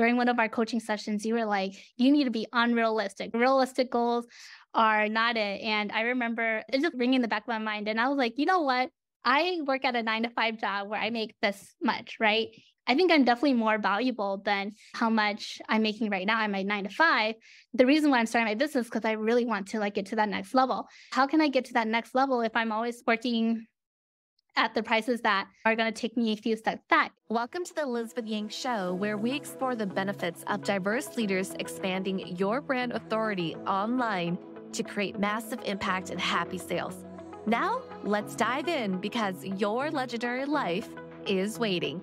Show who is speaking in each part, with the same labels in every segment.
Speaker 1: during one of our coaching sessions, you were like, you need to be unrealistic. Realistic goals are not it. And I remember it just ringing in the back of my mind. And I was like, you know what? I work at a nine to five job where I make this much, right? I think I'm definitely more valuable than how much I'm making right now. I'm at nine to five. The reason why I'm starting my business because I really want to like get to that next level. How can I get to that next level if I'm always working at the prices that are going to take me a few steps back.
Speaker 2: Welcome to the Elizabeth Yang Show, where we explore the benefits of diverse leaders expanding your brand authority online to create massive impact and happy sales. Now, let's dive in because your legendary life is waiting.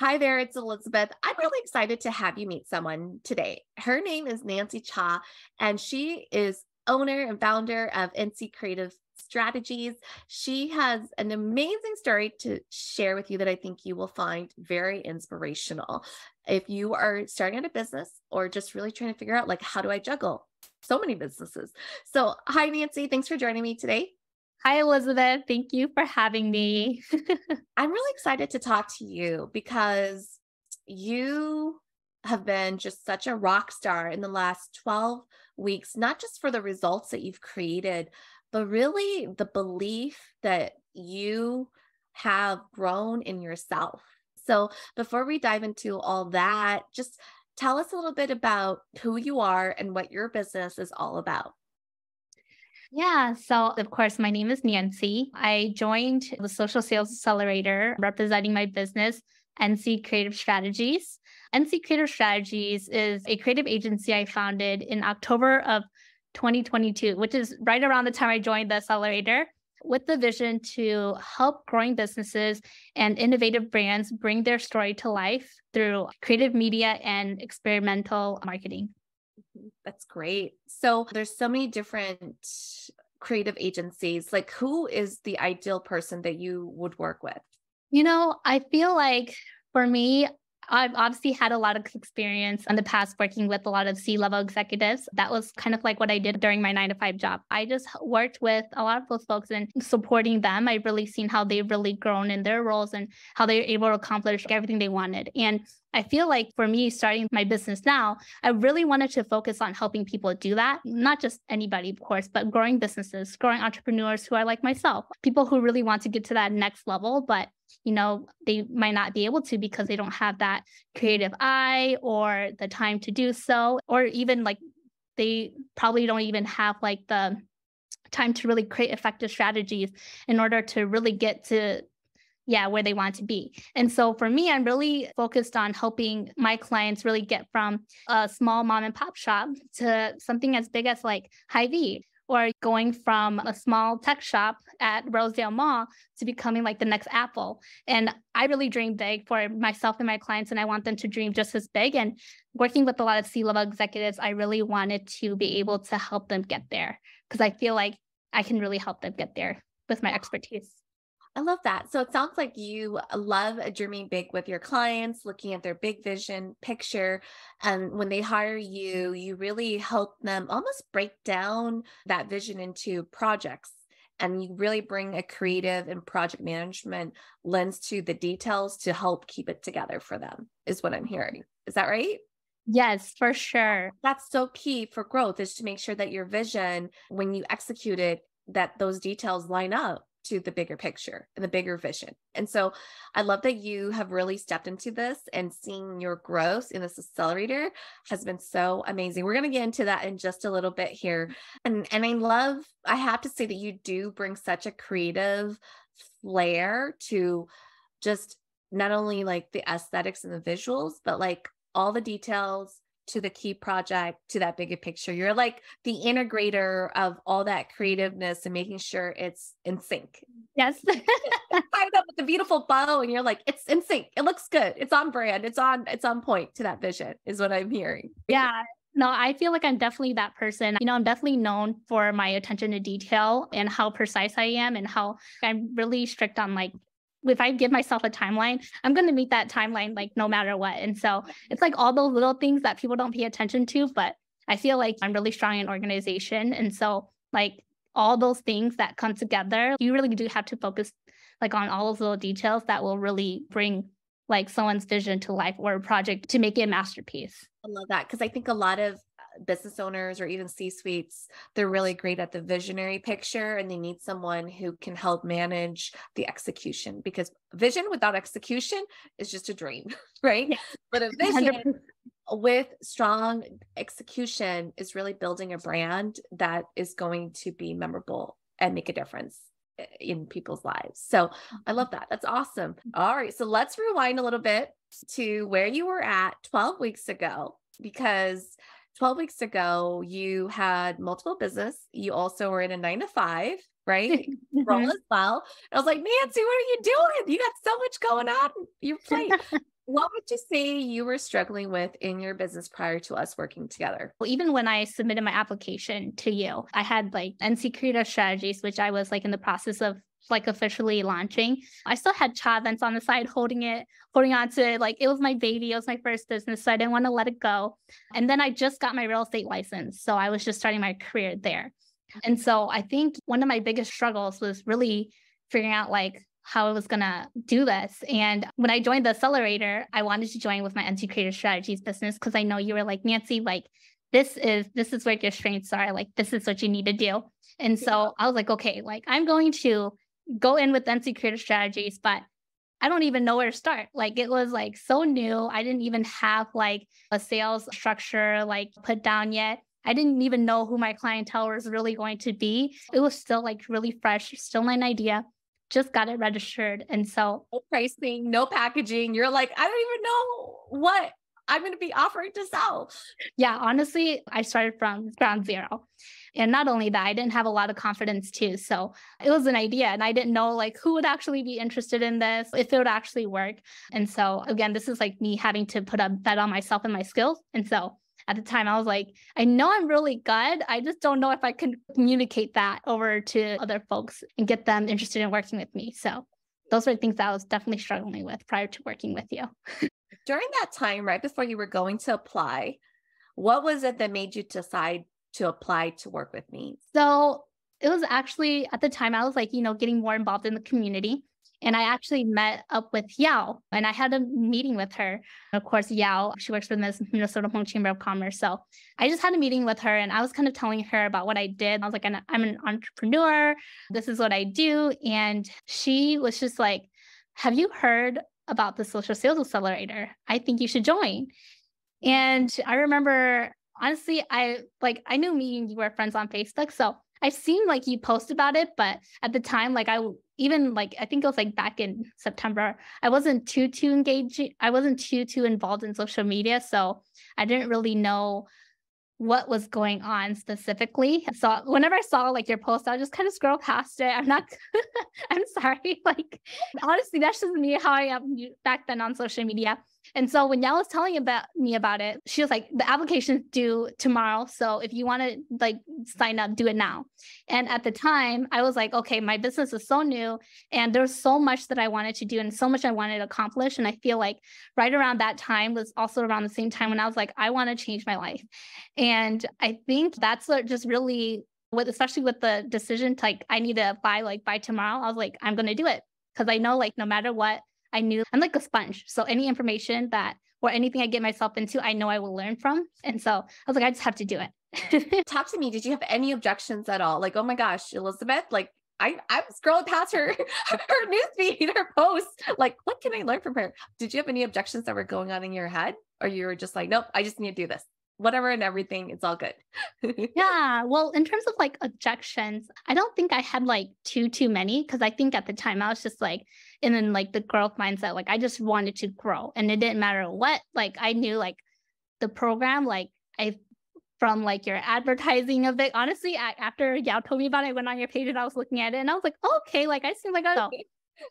Speaker 3: Hi there, it's Elizabeth. I'm really excited to have you meet someone today. Her name is Nancy Cha, and she is owner and founder of NC Creative Strategies. She has an amazing story to share with you that I think you will find very inspirational. If you are starting at a business or just really trying to figure out, like, how do I juggle so many businesses? So, hi, Nancy. Thanks for joining me today.
Speaker 1: Hi, Elizabeth. Thank you for having me.
Speaker 3: I'm really excited to talk to you because you have been just such a rock star in the last 12 weeks, not just for the results that you've created, but really the belief that you have grown in yourself. So, before we dive into all that, just tell us a little bit about who you are and what your business is all about.
Speaker 1: Yeah. So, of course, my name is Nancy. I joined the Social Sales Accelerator representing my business, NC Creative Strategies. NC Creative Strategies is a creative agency I founded in October of 2022, which is right around the time I joined the accelerator with the vision to help growing businesses and innovative brands bring their story to life through creative media and experimental marketing. Mm-hmm.
Speaker 3: That's great. So there's so many different creative agencies. Like who is the ideal person that you would work with?
Speaker 1: You know, I feel like for me, I've obviously had a lot of experience in the past working with a lot of C level executives. That was kind of like what I did during my nine to five job. I just worked with a lot of those folks and supporting them. I've really seen how they've really grown in their roles and how they're able to accomplish everything they wanted. And I feel like for me, starting my business now, I really wanted to focus on helping people do that. Not just anybody, of course, but growing businesses, growing entrepreneurs who are like myself, people who really want to get to that next level, but you know, they might not be able to because they don't have that creative eye or the time to do so, or even like they probably don't even have like the time to really create effective strategies in order to really get to yeah where they want to be. And so for me i'm really focused on helping my clients really get from a small mom and pop shop to something as big as like Hy-Vee or going from a small tech shop at Rosedale Mall to becoming like the next Apple. And I really dream big for myself and my clients, and I want them to dream just as big. And working with a lot of C level executives, I really wanted to be able to help them get there because I feel like I can really help them get there with my expertise.
Speaker 3: I love that. So it sounds like you uh, love a dreaming big with your clients, looking at their big vision picture. And when they hire you, you really help them almost break down that vision into projects. And you really bring a creative and project management lens to the details to help keep it together for them, is what I'm hearing. Is that right?
Speaker 1: Yes, for sure.
Speaker 3: That's so key for growth is to make sure that your vision, when you execute it, that those details line up to the bigger picture and the bigger vision. And so I love that you have really stepped into this and seeing your growth in this accelerator has been so amazing. We're going to get into that in just a little bit here. And and I love I have to say that you do bring such a creative flair to just not only like the aesthetics and the visuals, but like all the details to the key project to that bigger picture. You're like the integrator of all that creativeness and making sure it's in sync.
Speaker 1: Yes.
Speaker 3: Tied up with a beautiful bow and you're like, it's in sync. It looks good. It's on brand. It's on, it's on point to that vision, is what I'm hearing.
Speaker 1: Yeah. No, I feel like I'm definitely that person. You know, I'm definitely known for my attention to detail and how precise I am and how I'm really strict on like if I give myself a timeline, I'm going to meet that timeline like no matter what. And so it's like all those little things that people don't pay attention to, but I feel like I'm really strong in organization. And so like all those things that come together, you really do have to focus like on all those little details that will really bring like someone's vision to life or a project to make it a masterpiece.
Speaker 3: I love that because I think a lot of business owners or even C suites, they're really great at the visionary picture and they need someone who can help manage the execution because vision without execution is just a dream, right? Yeah. But a vision 100%. with strong execution is really building a brand that is going to be memorable and make a difference eh, in people's lives. So I love that. That's awesome. All right. So let's rewind a little bit to where you were at 12 weeks ago because 12 weeks ago, you had multiple business. You also were in a nine to five, right? Role mm-hmm. as well. I was like, Nancy, what are you doing? You got so much going on. You're playing. what would you say you were struggling with in your business prior to us working together?
Speaker 1: Well, even when I submitted my application to you, I had like NC Creative Strategies, which I was like in the process of like officially launching. I still had cha events on the side holding it, holding on to it. Like it was my baby. It was my first business. So I didn't want to let it go. And then I just got my real estate license. So I was just starting my career there. And so I think one of my biggest struggles was really figuring out like how I was gonna do this. And when I joined the accelerator, I wanted to join with my NC Creative Strategies business because I know you were like, Nancy, like this is this is where your strengths are. Like this is what you need to do. And so I was like, okay, like I'm going to go in with NC Creative Strategies, but I don't even know where to start. Like it was like so new. I didn't even have like a sales structure like put down yet. I didn't even know who my clientele was really going to be. It was still like really fresh, still an idea. Just got it registered. And so
Speaker 3: no pricing, no packaging. You're like, I don't even know what I'm going to be offering to sell.
Speaker 1: Yeah, honestly, I started from ground zero. And not only that, I didn't have a lot of confidence too. So it was an idea and I didn't know like who would actually be interested in this, if it would actually work. And so again, this is like me having to put a bet on myself and my skills. And so at the time I was like, I know I'm really good. I just don't know if I can communicate that over to other folks and get them interested in working with me. So those were things that I was definitely struggling with prior to working with you.
Speaker 3: During that time, right before you were going to apply, what was it that made you decide to apply to work with me?
Speaker 1: So it was actually at the time I was like, you know, getting more involved in the community. And I actually met up with Yao and I had a meeting with her. Of course, Yao, she works for the Minnesota Hmong Chamber of Commerce. So I just had a meeting with her and I was kind of telling her about what I did. I was like, I'm an entrepreneur. This is what I do. And she was just like, Have you heard about the social sales accelerator? I think you should join. And I remember honestly, I like I knew me and you were friends on Facebook, so I've seen like you post about it, but at the time, like I even like I think it was like back in September, I wasn't too too engaged. I wasn't too too involved in social media, so I didn't really know what was going on specifically. So whenever I saw like your post, I'll just kind of scroll past it. I'm not, I'm sorry. Like honestly, that's just me how I am back then on social media. And so when Yao was telling about me about it, she was like, the application's due tomorrow. So if you want to like sign up, do it now. And at the time, I was like, okay, my business is so new and there's so much that I wanted to do and so much I wanted to accomplish. And I feel like right around that time was also around the same time when I was like, I want to change my life. And I think that's what just really with especially with the decision to like I need to apply like by tomorrow, I was like, I'm gonna do it. Cause I know like no matter what, I knew I'm like a sponge. So any information that or anything I get myself into, I know I will learn from. And so I was like, I just have to do
Speaker 3: it. Talk to me. Did you have any objections at all? Like, oh my gosh, Elizabeth, like I, I'm scrolling past her her newsfeed, her post. Like, what can I learn from her? Did you have any objections that were going on in your head? Or you were just like, nope, I just need to do this whatever and everything it's all good
Speaker 1: yeah well in terms of like objections i don't think i had like too too many because i think at the time i was just like in then like the growth mindset like i just wanted to grow and it didn't matter what like i knew like the program like i from like your advertising of it honestly I, after Yao told me about it i went on your page and i was looking at it and i was like oh, okay like i seem like i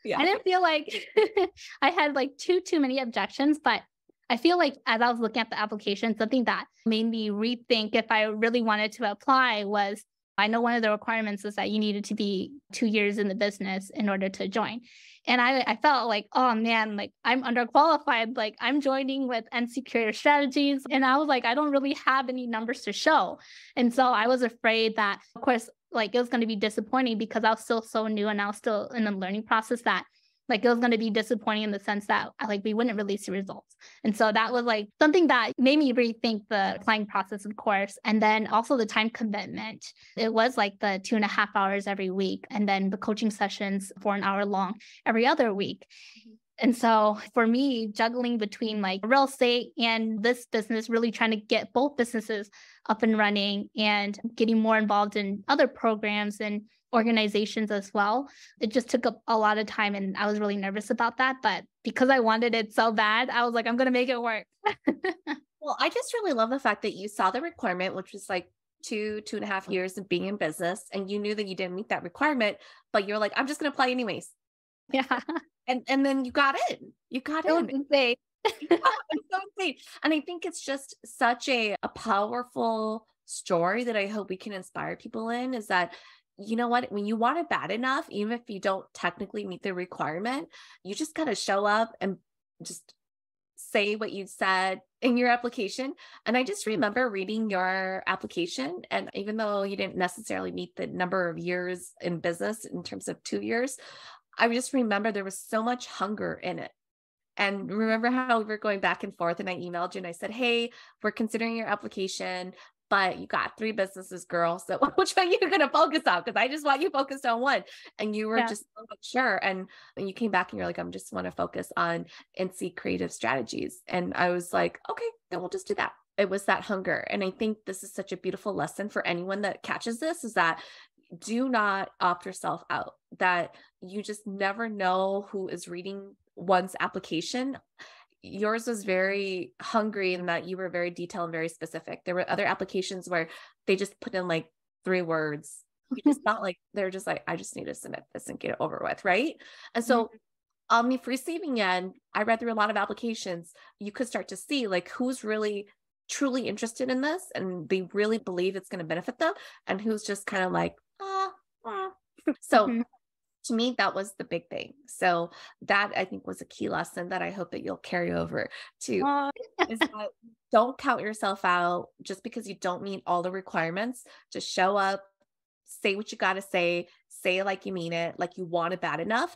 Speaker 1: yeah. i didn't feel like i had like too too many objections but I feel like as I was looking at the application, something that made me rethink if I really wanted to apply was I know one of the requirements is that you needed to be two years in the business in order to join. And I, I felt like, oh man, like I'm underqualified. Like I'm joining with NC Creative Strategies. And I was like, I don't really have any numbers to show. And so I was afraid that, of course, like it was going to be disappointing because I was still so new and I was still in the learning process that like it was going to be disappointing in the sense that like we wouldn't release the results. And so that was like something that made me rethink the applying process, of course. And then also the time commitment. It was like the two and a half hours every week, and then the coaching sessions for an hour long every other week. Mm-hmm. And so for me, juggling between like real estate and this business, really trying to get both businesses up and running and getting more involved in other programs and organizations as well. It just took up a lot of time and I was really nervous about that. But because I wanted it so bad, I was like, I'm going to make it work.
Speaker 3: well, I just really love the fact that you saw the requirement, which was like two, two and a half years of being in business, and you knew that you didn't meet that requirement, but you're like, I'm just going to apply anyways.
Speaker 1: Yeah.
Speaker 3: And and then you got in. You got it in.
Speaker 1: insane.
Speaker 3: it's so insane. And I think it's just such a, a powerful story that I hope we can inspire people in is that you know what? When you want it bad enough, even if you don't technically meet the requirement, you just got to show up and just say what you said in your application. And I just remember reading your application. And even though you didn't necessarily meet the number of years in business in terms of two years, I just remember there was so much hunger in it. And remember how we were going back and forth, and I emailed you and I said, Hey, we're considering your application but you got three businesses, girl. So which one are you're gonna focus on? Because I just want you focused on one. And you were yeah. just sure. And when you came back and you're like, I'm just want to focus on NC creative strategies. And I was like, okay, then we'll just do that. It was that hunger. And I think this is such a beautiful lesson for anyone that catches this is that do not opt yourself out, that you just never know who is reading one's application yours was very hungry in that you were very detailed and very specific. There were other applications where they just put in like three words. Just felt like they're just like, I just need to submit this and get it over with. Right. And so mm-hmm. on the receiving end, I read through a lot of applications. You could start to see like who's really truly interested in this and they really believe it's going to benefit them and who's just kind of like, ah, ah. So mm-hmm to me that was the big thing. So that i think was a key lesson that i hope that you'll carry over to is that don't count yourself out just because you don't meet all the requirements. Just show up say what you got to say say it like you mean it like you want it bad enough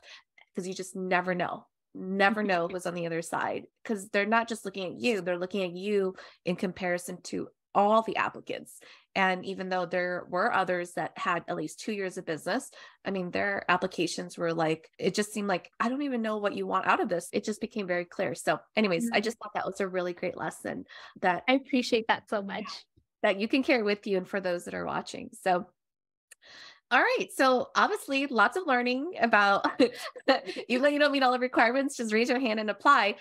Speaker 3: because you just never know. Never know who's on the other side because they're not just looking at you they're looking at you in comparison to all the applicants. And even though there were others that had at least two years of business, I mean, their applications were like, it just seemed like, I don't even know what you want out of this. It just became very clear. So, anyways, mm-hmm. I just thought that was a really great lesson that
Speaker 1: I appreciate that so much.
Speaker 3: That you can carry with you and for those that are watching. So, all right. So obviously lots of learning about even though you don't meet all the requirements, just raise your hand and apply.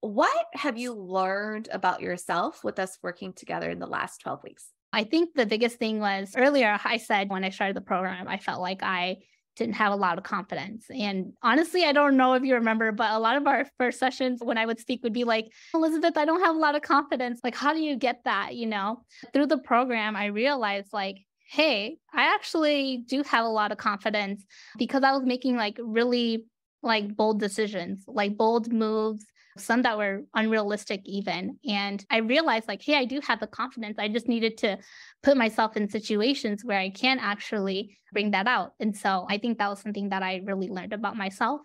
Speaker 3: What have you learned about yourself with us working together in the last 12 weeks?
Speaker 1: I think the biggest thing was earlier, I said when I started the program, I felt like I didn't have a lot of confidence. And honestly, I don't know if you remember, but a lot of our first sessions when I would speak would be like, Elizabeth, I don't have a lot of confidence. Like, how do you get that? You know, through the program, I realized like, hey, I actually do have a lot of confidence because I was making like really like bold decisions, like bold moves some that were unrealistic even. And I realized like, hey, I do have the confidence. I just needed to put myself in situations where I can actually bring that out. And so I think that was something that I really learned about myself.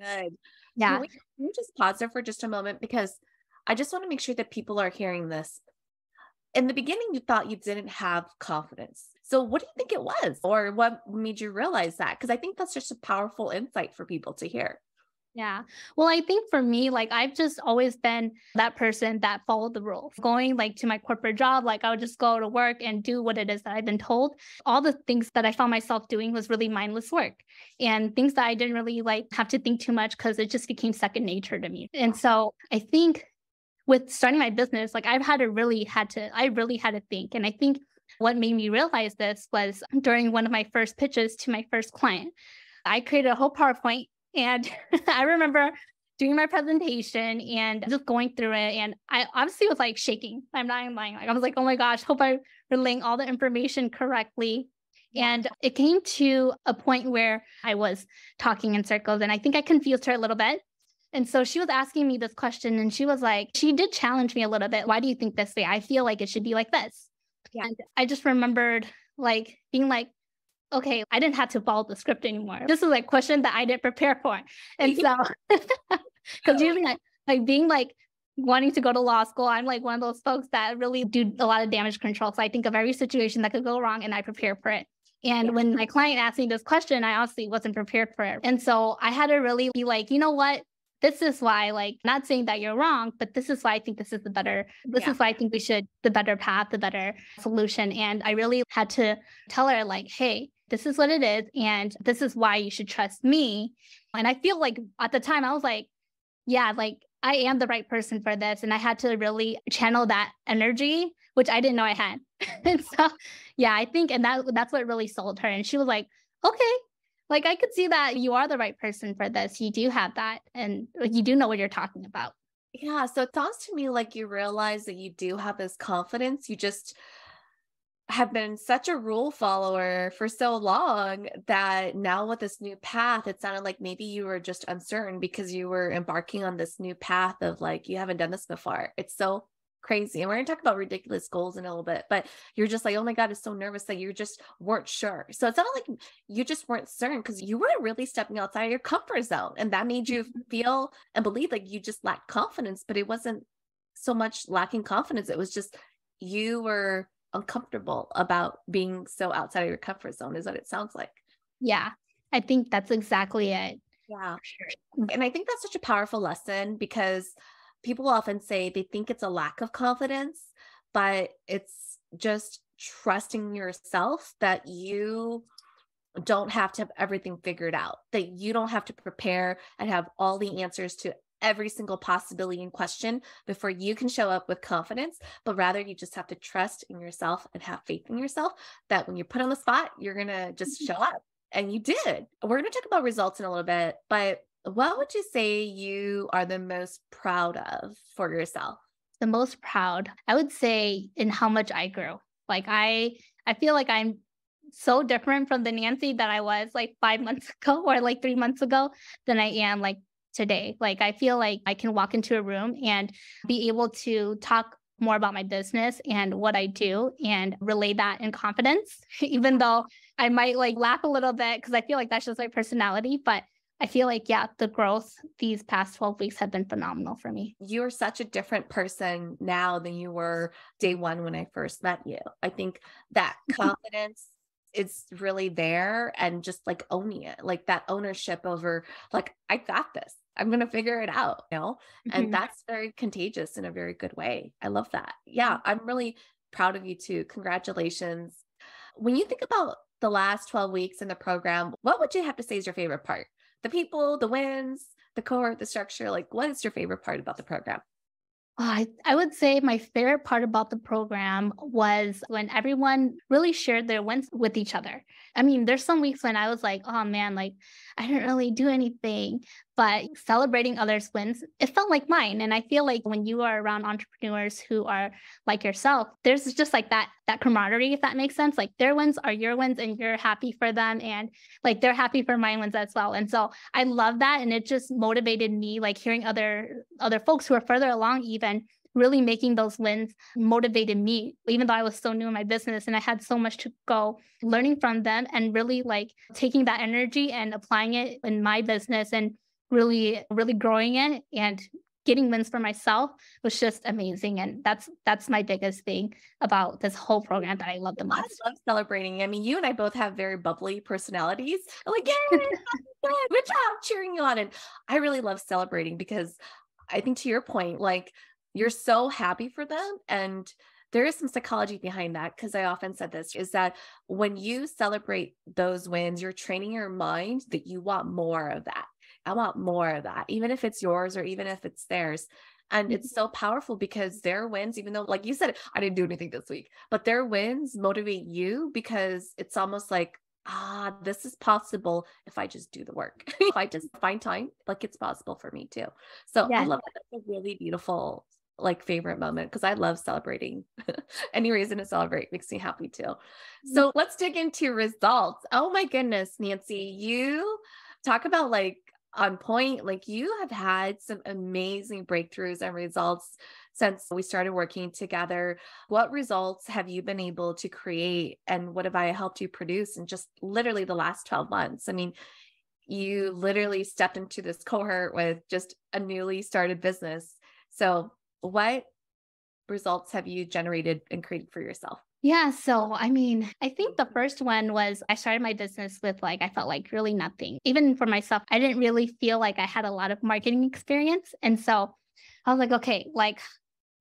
Speaker 3: Good. Yeah. Can we, can we just pause there for just a moment because I just want to make sure that people are hearing this. In the beginning, you thought you didn't have confidence. So, what do you think it was, or what made you realize that? Because I think that's just a powerful insight for people to hear.
Speaker 1: Yeah. Well, I think for me, like I've just always been that person that followed the rules. Going like to my corporate job, like I would just go to work and do what it is that I've been told. All the things that I found myself doing was really mindless work and things that I didn't really like have to think too much because it just became second nature to me. And so I think with starting my business, like I've had to really had to, I really had to think. And I think what made me realize this was during one of my first pitches to my first client. I created a whole PowerPoint and I remember doing my presentation and just going through it. And I obviously was like shaking. I'm not even lying. Like I was like, oh my gosh, hope I'm relaying all the information correctly. And it came to a point where I was talking in circles and I think I confused her a little bit. And so she was asking me this question and she was like, she did challenge me a little bit. Why do you think this way? I feel like it should be like this. Yeah. And I just remembered like being like, okay, I didn't have to follow the script anymore. This is like question that I didn't prepare for. And so, because usually like, like being like wanting to go to law school, I'm like one of those folks that really do a lot of damage control. So I think of every situation that could go wrong and I prepare for it. And yeah. when my client asked me this question, I honestly wasn't prepared for it. And so I had to really be like, you know what? This is why, like, not saying that you're wrong, but this is why I think this is the better, this yeah. is why I think we should, the better path, the better solution. And I really had to tell her, like, hey, this is what it is. And this is why you should trust me. And I feel like at the time I was like, yeah, like I am the right person for this. And I had to really channel that energy, which I didn't know I had. and so, yeah, I think, and that that's what really sold her. And she was like, okay, like I could see that you are the right person for this. You do have that, and you do know what you're talking about.
Speaker 3: Yeah. So it sounds to me like you realize that you do have this confidence. You just have been such a rule follower for so long that now with this new path, it sounded like maybe you were just uncertain because you were embarking on this new path of like, you haven't done this before. It's so crazy. And we're going to talk about ridiculous goals in a little bit, but you're just like, oh my God, it's so nervous that you just weren't sure. So it sounded like you just weren't certain because you weren't really stepping outside of your comfort zone. And that made you mm-hmm. feel and believe like you just lacked confidence, but it wasn't so much lacking confidence. It was just you were uncomfortable about being so outside of your comfort zone, is what it sounds like.
Speaker 1: Yeah, I think that's exactly it.
Speaker 3: Yeah. And I think that's such a powerful lesson because people often say they think it's a lack of confidence, but it's just trusting yourself that you don't have to have everything figured out, that you don't have to prepare and have all the answers to every single possibility in question before you can show up with confidence, but rather you just have to trust in yourself and have faith in yourself that when you're put on the spot, you're going to just mm-hmm. show up. And you did. We're going to talk about results in a little bit, but what would you say you are the most proud of for yourself?
Speaker 1: The most proud, I would say, in how much I grew. Like I, I feel like I'm so different from the Nancy that I was like five months ago or like three months ago than I am like today. Like I feel like I can walk into a room and be able to talk more about my business and what I do and relay that in confidence, even though I might like laugh a little bit because I feel like that's just my personality. But I feel like, yeah, the growth these past 12 weeks have been phenomenal for me.
Speaker 3: You're such a different person now than you were day one when I first met you. I think that confidence is really there and just like owning it, like that ownership over, like, I got this. I'm going to figure it out, you know? Mm-hmm. And that's very contagious in a very good way. I love that. Yeah, I'm really proud of you too. Congratulations. When you think about the last 12 weeks in the program, what would you have to say is your favorite part? the people, the wins, the cohort, the structure? Like, what is your favorite part about the program?
Speaker 1: I, I would say my favorite part about the program was when everyone really shared their wins with each other. I mean, there's some weeks when I was like, oh man, like I didn't really do anything, but celebrating others' wins, it felt like mine. And I feel like when you are around entrepreneurs who are like yourself, there's just like that that camaraderie, if that makes sense. Like their wins are your wins and you're happy for them and like they're happy for my wins as well. And so I love that. And it just motivated me, like hearing other other folks who are further along even really making those wins motivated me, even though I was so new in my business and I had so much to go, learning from them and really like taking that energy and applying it in my business and really, really growing it and getting wins for myself was just amazing. And that's that's my biggest thing about this whole program that i love the most.
Speaker 3: i love celebrating. I mean you and i both have very bubbly personalities. Like yeah. good job cheering you on. And i really love celebrating because i think to your point like you're so happy for them and there is some psychology behind that because I often said this is that when you celebrate those wins, you're training your mind that you want more of that. I want more of that, even if it's yours or even if it's theirs. And mm-hmm. it's so powerful because their wins, even though, like you said, I didn't do anything this week, but their wins motivate you because it's almost like, ah, this is possible if I just do the work. if I just find time, like it's possible for me too. So yeah. I love that. That's a really beautiful like favorite moment because I love celebrating. Any reason to celebrate makes me happy too. Mm-hmm. So let's dig into results. Oh my goodness, Nancy, you talk about like on point. Like you have had some amazing breakthroughs and results since we started working together. What results have you been able to create and what have I helped you produce in just literally the last 12 months? I mean, you literally stepped into this cohort with just a newly started business. So, what results have you generated and created for yourself?
Speaker 1: Yeah. So, I mean, I think the mm-hmm. first one was I started my business with like, I felt like really nothing. Even for myself, I didn't really feel like I had a lot of marketing experience. And so I was like, okay, like,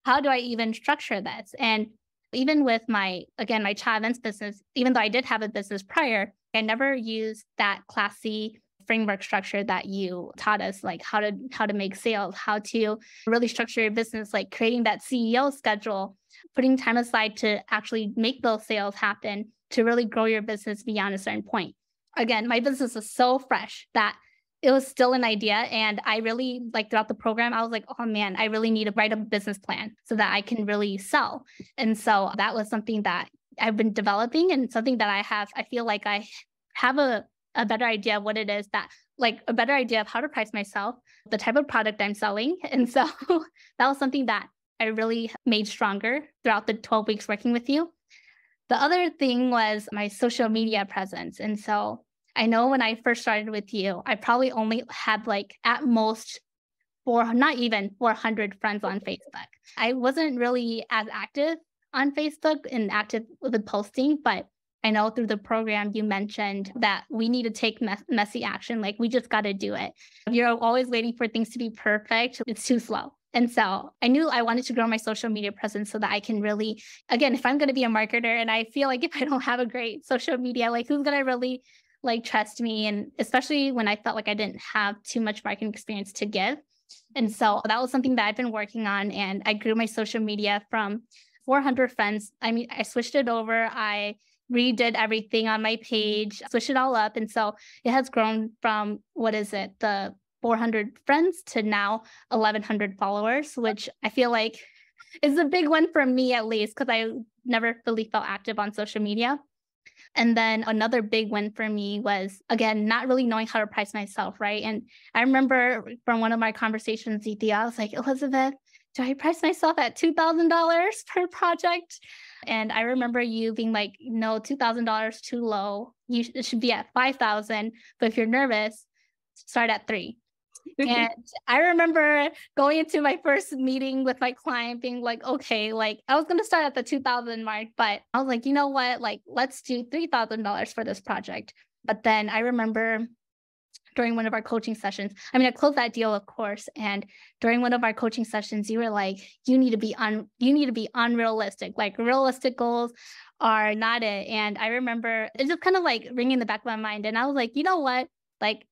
Speaker 1: how do I even structure this? And even with my, again, my Cha events business, even though I did have a business prior, I never used that classy framework structure that you taught us like how to how to make sales how to really structure your business like creating that ceo schedule putting time aside to actually make those sales happen to really grow your business beyond a certain point. Again my business is so fresh that it was still an idea and i really like throughout the program i was like oh man i really need to write a business plan so that i can really sell. And so that was something that i've been developing and something that i have i feel like i have a a better idea of what it is that like a better idea of how to price myself, the type of product I'm selling. And so that was something that I really made stronger throughout the 12 weeks working with you. The other thing was my social media presence. And so I know when I first started with you, I probably only had like at most four, not even 400 friends on Facebook. I wasn't really as active on Facebook and active with posting, but I know through the program you mentioned that we need to take me- messy action. Like we just got to do it. You're always waiting for things to be perfect. It's too slow. And so I knew I wanted to grow my social media presence so that I can really, again, if I'm going to be a marketer and I feel like if I don't have a great social media, like who's going to really like trust me? And especially when I felt like I didn't have too much marketing experience to give. And so that was something that I've been working on. And I grew my social media from 400 friends. I mean, I switched it over. I redid everything on my page, switched it all up. And so it has grown from what is it, the 400 friends to now 1100 followers, which I feel like is a big one for me at least, because I never really felt active on social media. And then another big win for me was again, not really knowing how to price myself, right? And I remember from one of my conversations with you, I was like, Elizabeth, do I price myself at $2,000 per project? And I remember you being like, no, $2,000 too low. You sh- should be at 5,000. But if you're nervous, start at three. and I remember going into my first meeting with my client being like, okay, like I was going to start at the 2000 mark, but I was like, you know what? Like, let's do $3,000 for this project. But then I remember during one of our coaching sessions. I mean, I closed that deal, of course. And during one of our coaching sessions, you were like, you need to be un you need to be unrealistic. Like realistic goals are not it. And I remember it just kind of like ringing the back of my mind. And I was like, you know what? Like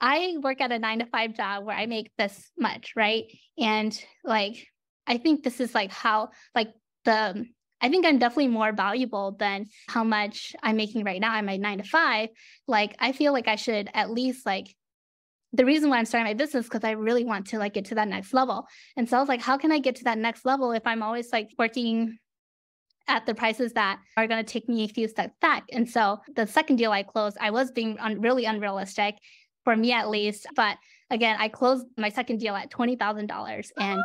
Speaker 1: I work at a nine to five job where I make this much, right? And like I think this is like how like the I think I'm definitely more valuable than how much I'm making right now. I'm at nine to five. Like, I feel like I should at least like the reason why I'm starting my business because I really want to like get to that next level. And so I was like, how can I get to that next level if I'm always like working at the prices that are going to take me a few steps back? And so the second deal I closed, I was being un- really unrealistic for me at least. But again, I closed my second deal at twenty thousand dollars, and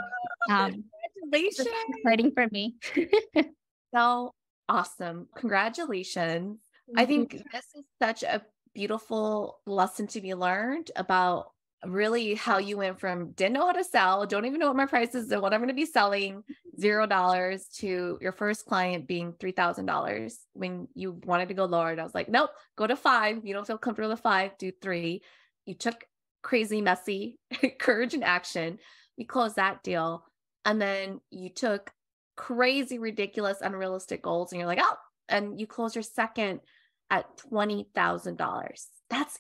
Speaker 1: um,
Speaker 3: congratulations,
Speaker 1: exciting for me.
Speaker 3: so awesome. Congratulations. I think this is such a beautiful lesson to be learned about really how you went from didn't know how to sell, don't even know what my prices and what I'm going to be selling, zero dollars to your first client being three thousand dollars when you wanted to go lower. And I was like, nope, go to five. You don't feel comfortable with five, do three. You took crazy, messy courage and action. We closed that deal. And then you took crazy, ridiculous, unrealistic goals, and you're like, oh, and you close your second at $20,000. That's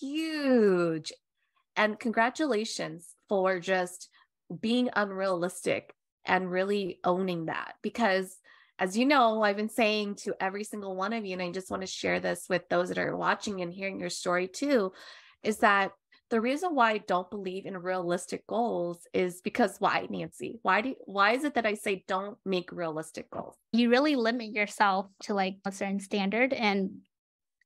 Speaker 3: huge. And congratulations for just being unrealistic and really owning that. Because as you know, I've been saying to every single one of you, and I just want to share this with those that are watching and hearing your story too, is that the reason why I don't believe in realistic goals is because why, Nancy? Why do why is it that I say don't make realistic goals?
Speaker 1: You really limit yourself to like a certain standard and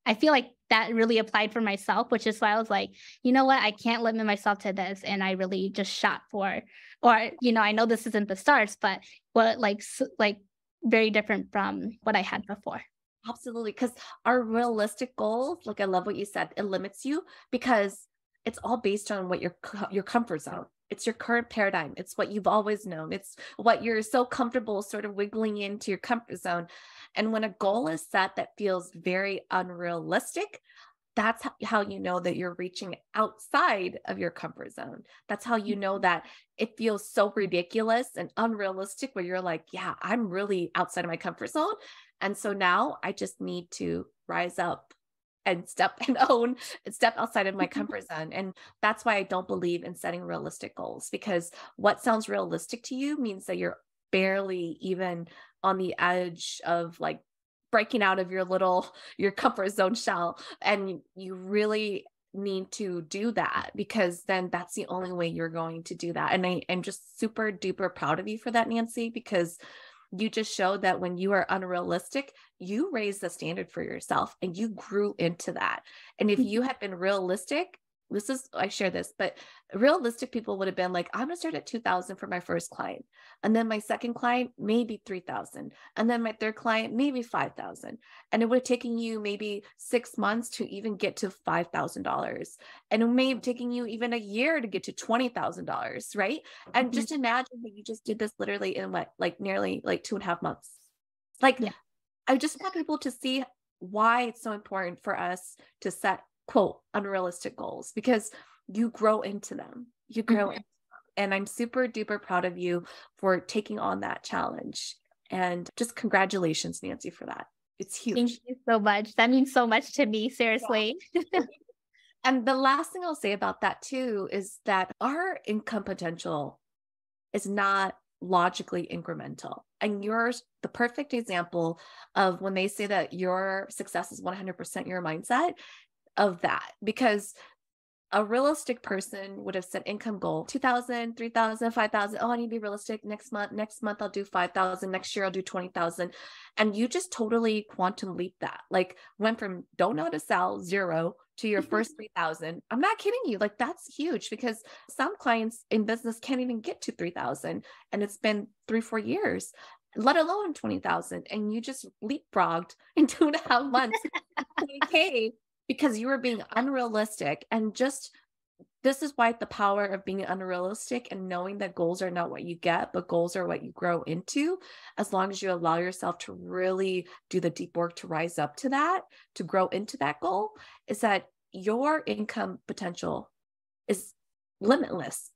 Speaker 1: I feel like that really applied for myself, which is why I was like, you know what, I can't limit myself to this. And I really just shot for, or, you know, I know this isn't the stars, but what like, like very different from what I had before.
Speaker 3: Absolutely. Because our realistic goals, like I love what you said, it limits you because it's all based on what your your comfort zone. It's your current paradigm. It's what you've always known. It's what you're so comfortable sort of wiggling into your comfort zone. And when a goal is set that feels very unrealistic, that's how you know that you're reaching outside of your comfort zone. That's how you know mm-hmm. that it feels so ridiculous and unrealistic where you're like, yeah, I'm really outside of my comfort zone. And so now I just need to rise up and step and own and step outside of my mm-hmm. comfort zone. And that's why I don't believe in setting realistic goals because what sounds realistic to you means that you're barely even on the edge of like breaking out of your little your comfort zone shell and you really need to do that because then that's the only way you're going to do that and I am just super duper proud of you for that Nancy because you just showed that when you are unrealistic, you raised the standard for yourself and you grew into that. And if you mm-hmm. had been realistic, this is I share this, but realistic people would have been like, I'm gonna start at 2000 for my first client. And then my second client, maybe 3000. And then my third client, maybe 5000. And it would have taken you maybe six months to even get to $5,000. And it may have taken you even a year to get to $20,000, right? And mm-hmm. just imagine that you just did this literally in what, like nearly like two and a half months. Like, yeah. I just want people to see why it's so important for us to set quote unrealistic goals because you grow into them. You grow mm-hmm. And I'm super duper proud of you for taking on that challenge. And just congratulations, Nancy, for that. It's huge.
Speaker 1: Thank you so much. That means so much to me, seriously.
Speaker 3: Yeah. and the last thing I'll say about that too is that our income potential is not logically incremental. And yours, the perfect example of when they say that your success is 100% your mindset, of that because a realistic person would have set income goal 2000 3000 5000 oh i need to be realistic next month next month i'll do 5000 next year i'll do 20000 and you just totally quantum leap that like went from don't know how to sell zero to your mm-hmm. first 3000 i'm not kidding you like that's huge because some clients in business can't even get to 3000 and it's been three four years let alone 20,000. And you just leapfrogged in two and a half months, 20K because you were being unrealistic and just this is why the power of being unrealistic and knowing that goals are not what you get, but goals are what you grow into. As long as you allow yourself to really do the deep work to rise up to that, to grow into that goal, is that your income potential is limitless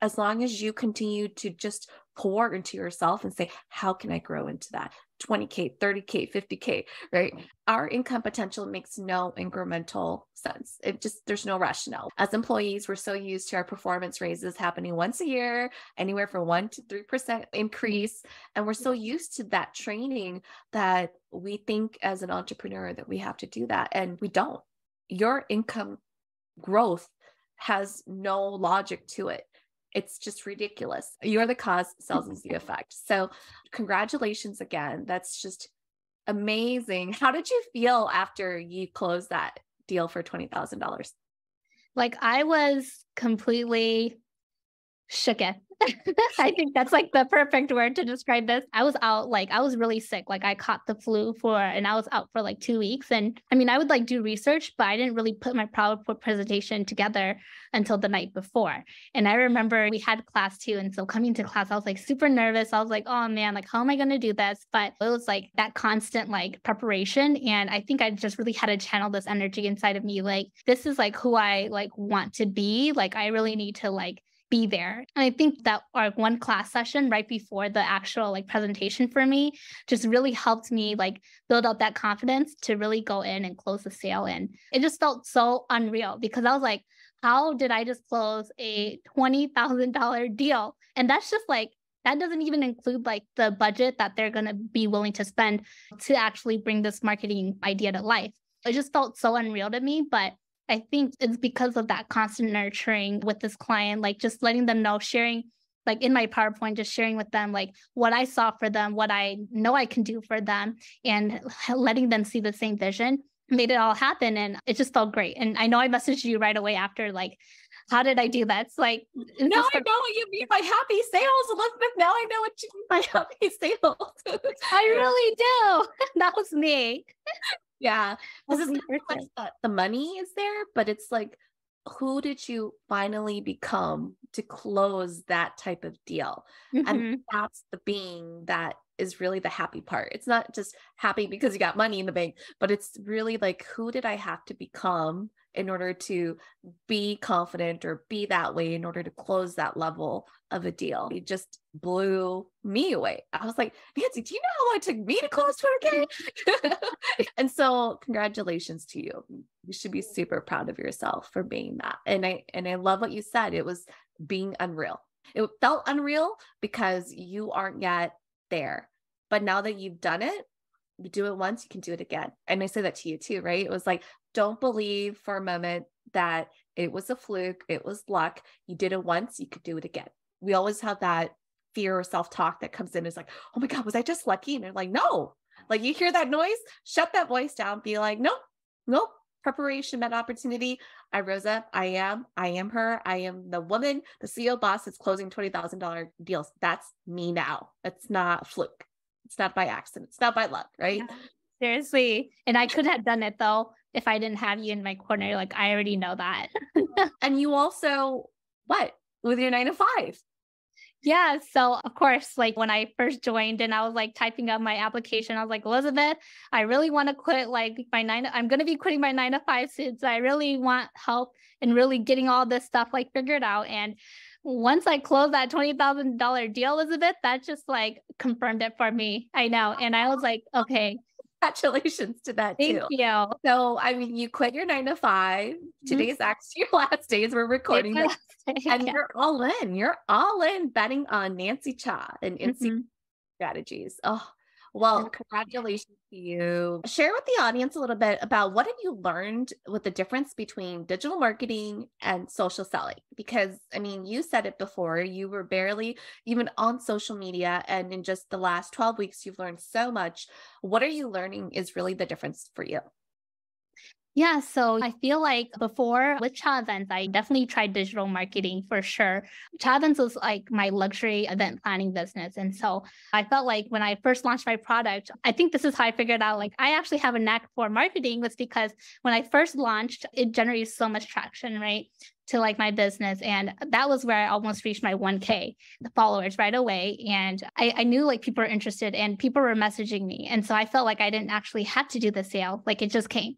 Speaker 3: as long as you continue to just pour into yourself and say, how can I grow into that? 20K, 30K, 50K, right? Our income potential makes no incremental sense. It just, there's no rationale. As employees, we're so used to our performance raises happening once a year, anywhere from one to 3% increase. And we're so used to that training that we think as an entrepreneur that we have to do that. And we don't. Your income growth has no logic to it. It's just ridiculous. You're the cause, sells is the effect. So, congratulations again. That's just amazing. How did you feel after you closed that deal for $20,000?
Speaker 1: Like, I was completely shooketh. I think that's like the perfect word to describe this. I was out, like, I was really sick. Like, I caught the flu for, and I was out for like two weeks. And I mean, I would like do research, but I didn't really put my PowerPoint presentation together until the night before. And I remember we had class too. And so coming to class, I was like super nervous. I was like, oh man, like, how am I going to do this? But it was like that constant like preparation. And I think I just really had to channel this energy inside of me. Like, this is like who I like want to be. Like, I really need to like be there. And I think that our one class session right before the actual like presentation for me just really helped me like build up that confidence to really go in and close the sale. And it just felt so unreal because I was like, how did I just close a $20,000 deal? And that's just like, that doesn't even include like the budget that they're going to be willing to spend to actually bring this marketing idea to life. It just felt so unreal to me, but I think it's because of that constant nurturing with this client, like just letting them know, sharing like in my PowerPoint, just sharing with them like what I saw for them, what I know I can do for them, and letting them see the same vision. made it all happen and it just felt great. And I know I messaged you right away after, like, how did I do that? It's like
Speaker 3: now I know what you mean by happy sales, Elizabeth. Now I know what you mean by happy sales.
Speaker 1: I really do. that was me.
Speaker 3: Yeah. Because it's not that the money is there, but it's like who did you finally become to close that type of deal? Mm-hmm. And that's the being that is really the happy part. It's not just happy because you got money in the bank, but it's really like, who did I have to become in order to be confident or be that way in order to close that level of a deal? It just blew me away. I was like, Nancy, do you know how long it took me to close 20K? and so congratulations to you. You should be super proud of yourself for being that. And I and I love what you said. It was being unreal. It felt unreal because you aren't yet there. But now that you've done it, you do it once, you can do it again. And I say that to you too, right? It was like, don't believe for a moment that it was a fluke, it was luck. You did it once, you could do it again. We always have that fear or self talk that comes in is like, oh my God, was I just lucky? And they're like, no. Like you hear that noise, shut that voice down, be like, nope, nope, preparation met opportunity. I rose up. I am. I am her. I am the woman, the CEO boss that's closing $20,000 deals. That's me now. It's not a fluke. It's not by accident. It's not by luck, right? Yeah,
Speaker 1: seriously. And I could have done it though if I didn't have you in my corner. Like I already know that.
Speaker 3: and you also, what? With your nine to five.
Speaker 1: Yeah. So, of course, like when I first joined and I was like typing up my application, I was like, Elizabeth, I really want to quit like my nine. I'm going to be quitting my nine to five since I really want help and really getting all this stuff like figured out. And once I closed that $20,000 deal, Elizabeth, that just like confirmed it for me. I know. And I was like, okay,
Speaker 3: Congratulations to that
Speaker 1: Thank
Speaker 3: too.
Speaker 1: you.
Speaker 3: So, I mean, you quit your nine to 5 mm-hmm. Today's actually your last days. We're recording this, and yeah. you're all in. You're all in betting on Nancy Cha and Instinct mm-hmm. strategies. Oh, well, congratulations to you. Share with the audience a little bit about what have you learned with the difference between digital marketing and social selling? Because I mean, you said it before, you were barely even on social media. And in just the last 12 weeks, you've learned so much. What are you learning is really the difference for you?
Speaker 1: Yeah, so I feel like before with Cha Events, I definitely tried digital marketing for sure. Cha Events was like my luxury event planning business. And so I felt like when I first launched my product, I think this is how I figured out like I actually have a knack for marketing was because when I first launched, it generated so much traction, right? to like my business. And that was where I almost reached my 1K followers right away. And I, I, knew like people were interested and people were messaging me. And so I felt like I didn't actually have to do the sale, like it just came.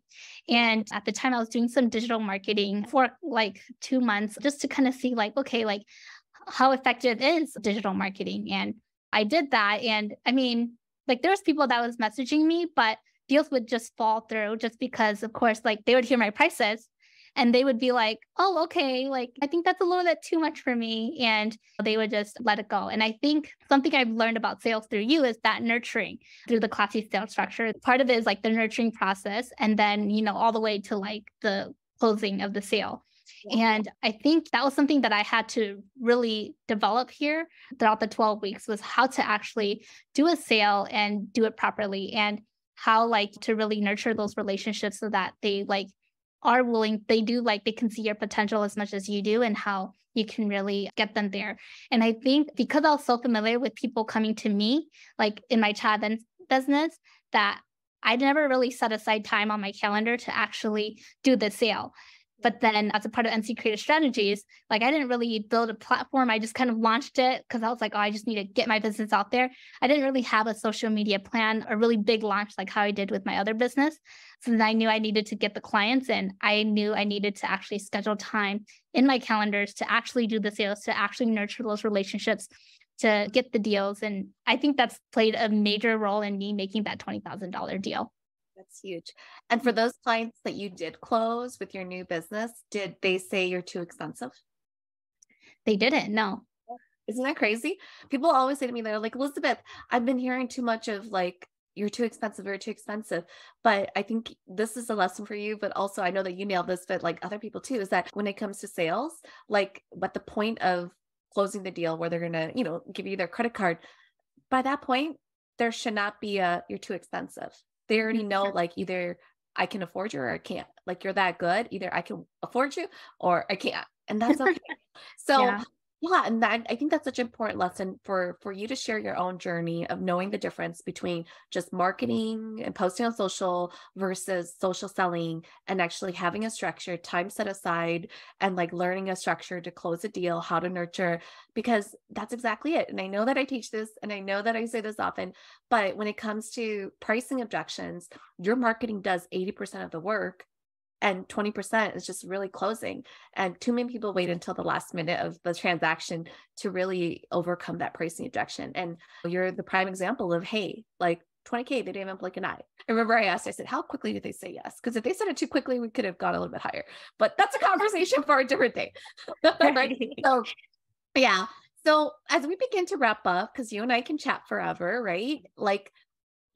Speaker 1: And at the time I was doing some digital marketing for like two months just to kind of see like, okay, like how effective is digital marketing? And I did that. And I mean, like there was people that was messaging me, but deals would just fall through just because of course like they would hear my prices and they would be like, oh, okay, like I think that's a little bit too much for me. And they would just let it go. And I think something I've learned about sales through you is that nurturing through the classy sales structure. Part of it is like the nurturing process, and then, you know, all the way to like the closing of the sale. And I think that was something that I had to really develop here throughout the 12 weeks was how to actually do a sale and do it properly and how like to really nurture those relationships so that they like are willing, they do like they can see your potential as much as you do and how you can really get them there. And I think because I was so familiar with people coming to me, like in my Cha Events business, that I never really set aside time on my calendar to actually do the sale. But then as a part of NC Creative Strategies, like I didn't really build a platform. I just kind of launched it because I was like, oh, I just need to get my business out there. I didn't really have a social media plan, a really big launch like how I did with my other business. So then I knew I needed to get the clients in. I knew I needed to actually schedule time in my calendars to actually do the sales, to actually nurture those relationships, to get the deals. And I think that's played a major role in me making that $20,000 deal.
Speaker 3: That's huge. And for those clients that you did close with your new business, did they say you're too expensive?
Speaker 1: They didn't. No.
Speaker 3: Isn't that crazy? People always say to me, they're like, Elizabeth, I've been hearing too much of like, you're too expensive, you're too expensive. But I think this is a lesson for you. But also, I know that you nailed this, but like other people too, is that when it comes to sales, like what the point of closing the deal where they're going to, you know, give you their credit card, by that point, there should not be a, you're too expensive they already know like either I can afford you or I can't. Like you're that good. Either I can afford you or I can't. And that's okay. so yeah yeah and that i think that's such an important lesson for for you to share your own journey of knowing the difference between just marketing and posting on social versus social selling and actually having a structure time set aside and like learning a structure to close a deal how to nurture because that's exactly it and i know that i teach this and i know that i say this often but when it comes to pricing objections your marketing does 80% of the work and 20% is just really closing. And too many people wait until the last minute of the transaction to really overcome that pricing objection. And you're the prime example of, hey, like 20K, they didn't even blink an eye. I remember I asked, I said, how quickly did they say yes? Because if they said it too quickly, we could have gone a little bit higher. But that's a conversation for a different day. right? So, yeah. So as we begin to wrap up, because you and I can chat forever, right? Like,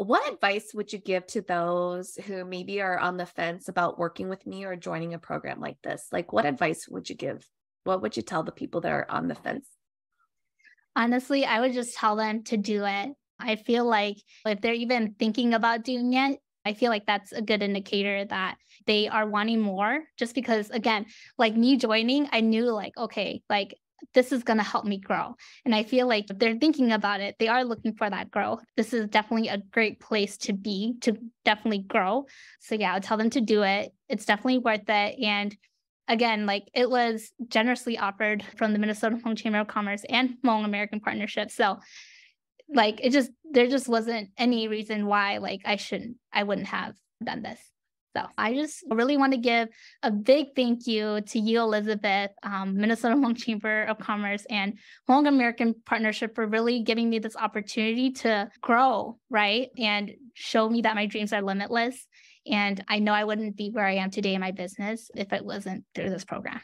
Speaker 3: what advice would you give to those who maybe are on the fence about working with me or joining a program like this? Like, what advice would you give? What would you tell the people that are on the fence?
Speaker 1: Honestly, I would just tell them to do it. I feel like if they're even thinking about doing it, I feel like that's a good indicator that they are wanting more. Just because, again, like me joining, I knew like, okay, like this is going to help me grow. And I feel like they're thinking about it, they are looking for that growth. This is definitely a great place to be to definitely grow. So, yeah, I'll tell them to do it. It's definitely worth it. And again, like it was generously offered from the Minnesota Hmong Chamber of Commerce and Hmong American Partnership. So, like it just, there just wasn't any reason why, like, I shouldn't, I wouldn't have done this. So I just really want to give a big thank you to you, Elizabeth, um, Minnesota Hmong Chamber of Commerce, and Hmong American Partnership for really giving me this opportunity to grow, right? And show me that my dreams are limitless. And I know I wouldn't be where I am today in my business if it wasn't through this program.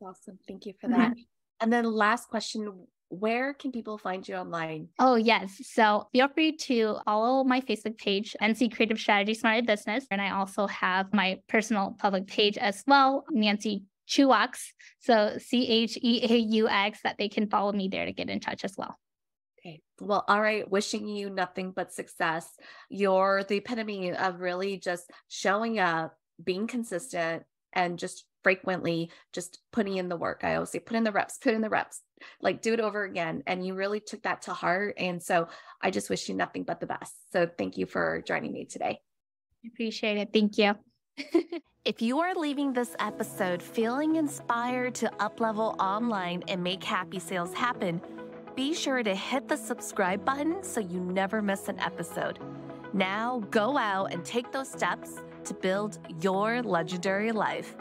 Speaker 3: Awesome. Thank you for that. Mm-hmm. And then last question, where can people find you online?
Speaker 1: Oh, yes. So feel free to follow my Facebook page, NC Creative Strategy Smart Business. And I also have my personal public page as well, Nancy Cheaux. So C H E A U X, that they can follow me there to get in touch as well.
Speaker 3: Okay. Well, all right. Wishing you nothing but success. You're the epitome of really just showing up, being consistent, and just frequently just putting in the work. I always say, put in the reps, put in the reps, like do it over again. And you really took that to heart. And so I just wish you nothing but the best. So thank you for joining me today.
Speaker 1: I Appreciate it. Thank you.
Speaker 2: if you are leaving this episode feeling inspired to uplevel online and make happy sales happen, be sure to hit the subscribe button so you never miss an episode. Now go out and take those steps to build your legendary life.